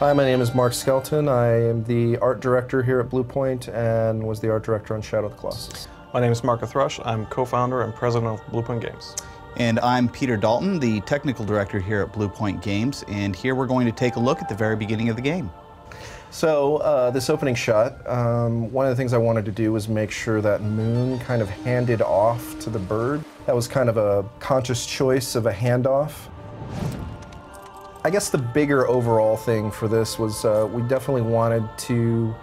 Hi, my name is Mark Skelton. I am the art director here at Bluepoint and was the art director on Shadow of the Colossus. My name is Marco Thrush. I'm co-founder and president of Bluepoint Games. And I'm Peter Dalton, the technical director here at Bluepoint Games, and here we're going to take a look at the very beginning of the game. So uh, this opening shot, um, one of the things I wanted to do was make sure that Moon kind of handed off to the bird. That was kind of a conscious choice of a handoff. I guess the bigger overall thing for this was uh, we definitely wanted to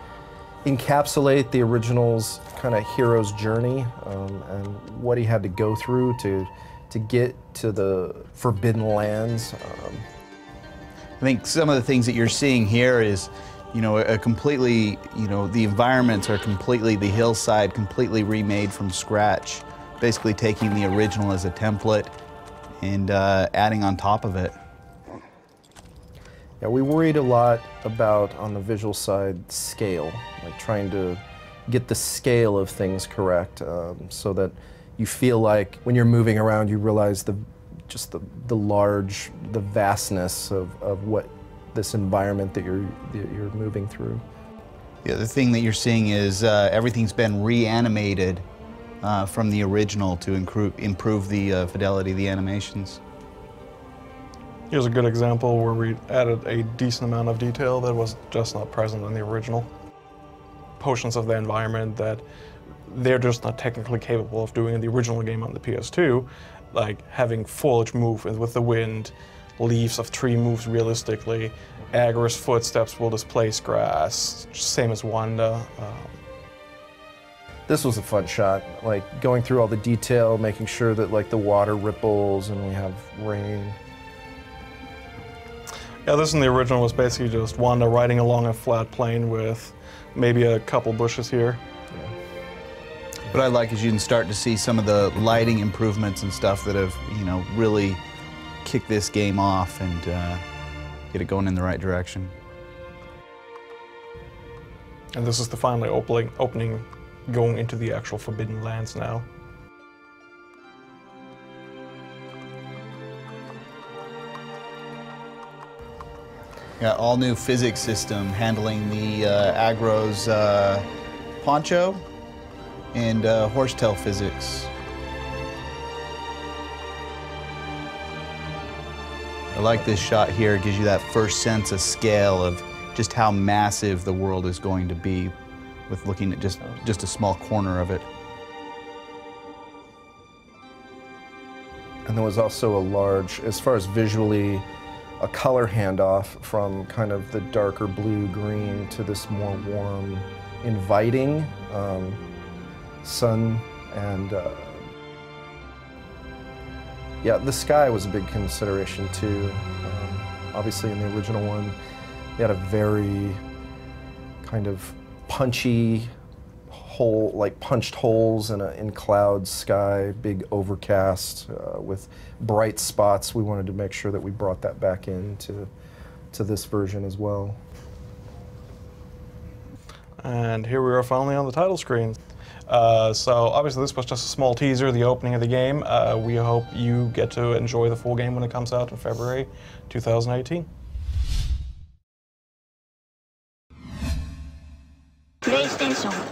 encapsulate the original's kind of hero's journey um, and what he had to go through to to get to the Forbidden Lands. Um, I think some of the things that you're seeing here is, you know, a completely, you know, the environments are completely, the hillside completely remade from scratch, basically taking the original as a template and uh, adding on top of it. Yeah, we worried a lot about, on the visual side, scale, like trying to get the scale of things correct um, so that you feel like when you're moving around, you realize the just the, the large, the vastness of, of what this environment that you're, that you're moving through. The other thing that you're seeing is uh, everything's been reanimated uh, from the original to improve, improve the uh, fidelity of the animations. Here's a good example where we added a decent amount of detail that was just not present in the original. Potions of the environment that they're just not technically capable of doing in the original game on the PS2, like having foliage move with the wind, leaves of tree moves realistically, Agro's footsteps will displace grass, same as Wanda. Um, this was a fun shot, like going through all the detail, making sure that like the water ripples and we have rain. Yeah, this in the original was basically just Wanda riding along a flat plane with maybe a couple bushes here. Yeah. What I like is you can start to see some of the lighting improvements and stuff that have, you know, really kicked this game off and uh, get it going in the right direction. And this is the finally opening, opening going into the actual Forbidden Lands now. Got all new physics system handling the uh, Agro's uh, poncho and uh, horsetail physics. I like this shot here. It gives you that first sense of scale of just how massive the world is going to be with looking at just, just a small corner of it. And there was also a large, as far as visually, a color handoff from kind of the darker blue-green to this more warm, inviting um, sun and uh, yeah, the sky was a big consideration too. Um, obviously in the original one, they had a very kind of punchy hole, like punched holes in, a, in clouds, sky, big overcast uh, with bright spots. We wanted to make sure that we brought that back into to this version as well. And here we are finally on the title screen. Uh, so obviously this was just a small teaser, the opening of the game. Uh, we hope you get to enjoy the full game when it comes out in February 2018. PlayStation